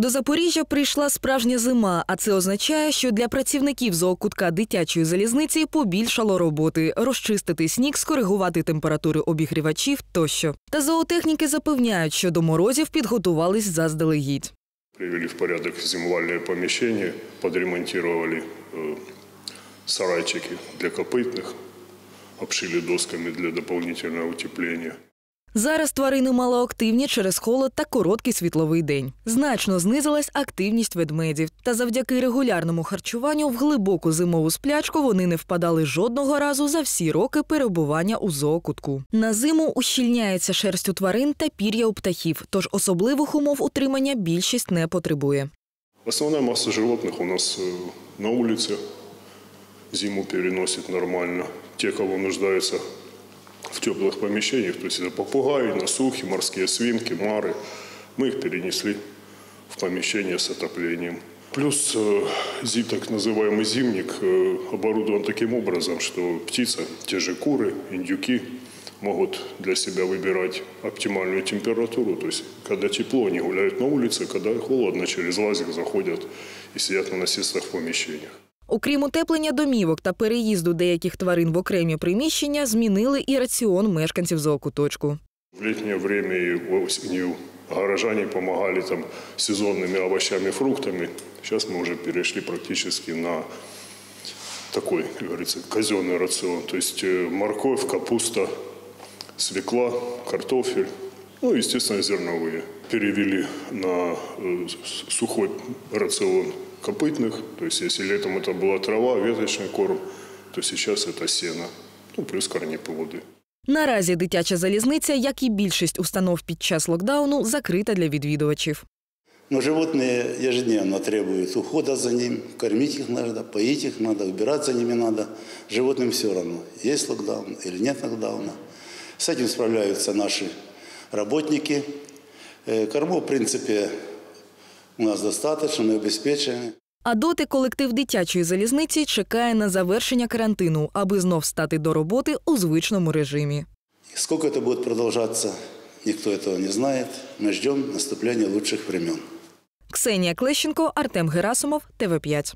До Запоріжжя прийшла справжня зима, а це означає, що для працівників зоокутка дитячої залізниці побільшало роботи розчистити сніг, скоригувати температури обігрівачів тощо. Та зоотехніки запевняють, що до морозів підготувались заздалегідь. Привели в порядок зимовальные помещения, подремонтировали э, сарайчики для копытных, обшили досками для дополнительного утепления. Зараз тварини малоактивні через холод та короткий світловий день. Значно знизилась активність ведмедів. Та завдяки регулярному харчуванню в глибоку зимову сплячку вони не впадали жодного разу за всі роки перебування у зоокутку. На зиму ущільняється шерсть у тварин та пір'я у птахів, тож особливих умов утримання більшість не потребує. Основная масса животных у нас э, на улице зиму переносит нормально. Те, кого нуждаются в теплых помещениях, то есть это попугаи, насухи, морские свинки, мары, мы их перенесли в помещение с отоплением. Плюс э, зи- так называемый зимник э, оборудован таким образом, что птица, те же куры, индюки, могут для себя выбирать оптимальную температуру. То есть, когда тепло, они гуляют на улице, когда холодно, через лазик заходят и сидят на насестах в помещениях. Окрім утеплення домівок та переїзду деяких тварин в окремі приміщення, змінили і раціон мешканців зоокуточку. В летнее время и осенью горожане помогали там сезонными овощами, фруктами. Сейчас мы уже перешли практически на такой, как говорится, казенный рацион. То есть э, морковь, капуста, свекла, картофель, ну и, естественно, зерновые. Перевели на э, с- сухой рацион копытных. То есть если летом это была трава, веточный корм, то сейчас это сено, ну плюс корнеплоды. Наразі дитяча залізниця, як і більшість установ під час локдауну, закрита для відвідувачів. Но животные ежедневно требуют ухода за ним, кормить их надо, поить их надо, убирать за ними надо. Животным все равно, есть локдаун или нет локдауна. С этим справляются наши работники. Э, Кормов, в принципе, у нас достаточно, мы обеспечены. А доти колектив дитячої залізниці чекає на завершення карантину, аби знов стати до роботи у звичному режимі. Сколько это будет продолжаться, никто этого не знает. Мы ждем наступления лучших времен. Ксенія Клещенко, Артем Герасимов, ТВ 5